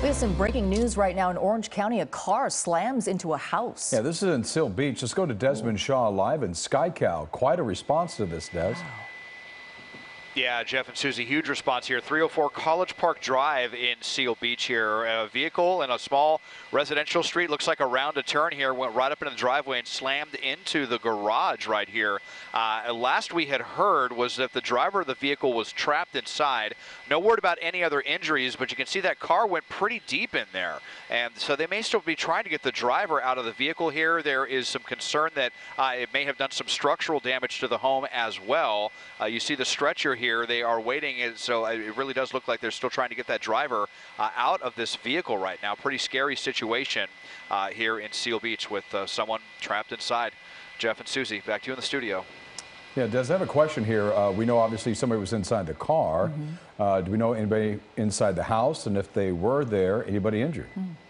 We have some breaking news right now in Orange County. A car slams into a house. Yeah, this is in Seal Beach. Let's go to Desmond Shaw live in SkyCal. Quite a response to this, Des. Wow. Yeah, Jeff and Susie, huge response here. 304 College Park Drive in Seal Beach here. A vehicle in a small residential street, looks like around a turn here, went right up into the driveway and slammed into the garage right here. Uh, last we had heard was that the driver of the vehicle was trapped inside. No word about any other injuries, but you can see that car went pretty deep in there. And so they may still be trying to get the driver out of the vehicle here. There is some concern that uh, it may have done some structural damage to the home as well. Uh, you see the stretcher here. They are waiting, so it really Des look like they're still trying to get that driver uh, out of this vehicle right now. Pretty scary situation uh, here in Seal Beach with uh, someone trapped inside. Jeff and Susie, back to you in the studio. Yeah, does I have a question here. Uh, we know obviously somebody was inside the car. Mm -hmm. do we know anybody inside the house? And if they were there, anybody injured? Mm.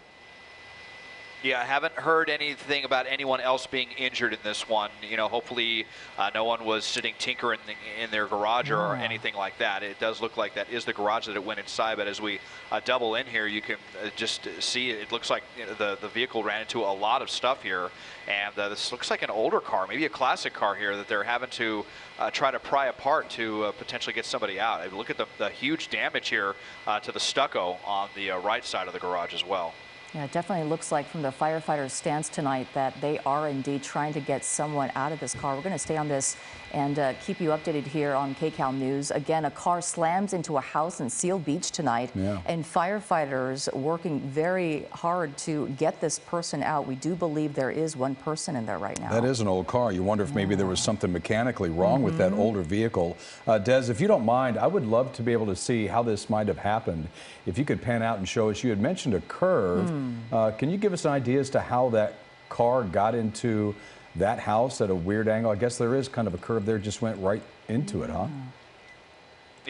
Yeah, I haven't heard anything about anyone else being injured in this one. You know, hopefully uh, no one was sitting tinkering in their garage or, or anything like that. It does look like that is the garage that it went inside, but as we uh, double in here, you can uh, just see it. It looks like you know, the, the vehicle ran into a lot of stuff here, and uh, this looks like an older car, maybe a classic car here that they're having to uh, try to pry apart to uh, potentially get somebody out. I mean, look at the, the huge damage here to the stucco on the right side of the garage as well. Yeah, it definitely looks like from the firefighters' stance tonight that they are indeed trying to get someone out of this car. We're going to stay on this and uh, keep you updated here on KCAL News. Again, a car slams into a house in Seal Beach tonight, yeah. and firefighters working very hard to get this person out. We do believe there is one person in there right now. That is an old car. You wonder if maybe there was something mechanically wrong mm -hmm. with that mm-hmm. older vehicle. Uh, Des, if you don't mind, I would love to be able to see how this might have happened. If you could pan out and show us, you had mentioned a curve. Mm. Uh, can you give us an idea as to how that car got into that house at a weird angle? I guess there is kind of a curve there, just went right into it, huh?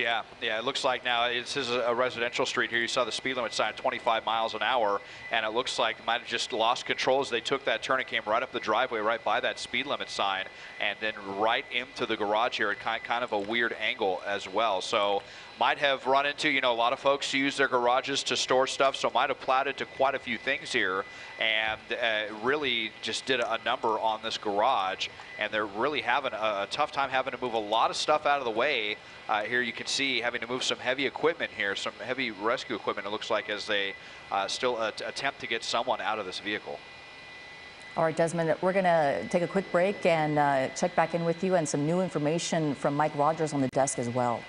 Yeah, yeah, it looks like now this is a residential street here. You saw the speed limit sign 25 miles an hour, and it looks like might have just lost control as they took that turn and came right up the driveway, right by that speed limit sign, and then right into the garage here at kind of a weird angle as well. So might have run into, you know, a lot of folks use their garages to store stuff, so might have plowed into quite a few things here, and uh, really just did a number on this garage, and they're really having a, a tough time having to move a lot of stuff out of the way. Uh, here you can see having to move some heavy equipment here, some heavy rescue equipment, it looks like, as they uh, still attempt to get someone out of this vehicle. All right, Desmond, we're going to take a quick break and uh, check back in with you and some new information from Mike Rogers on the desk as well.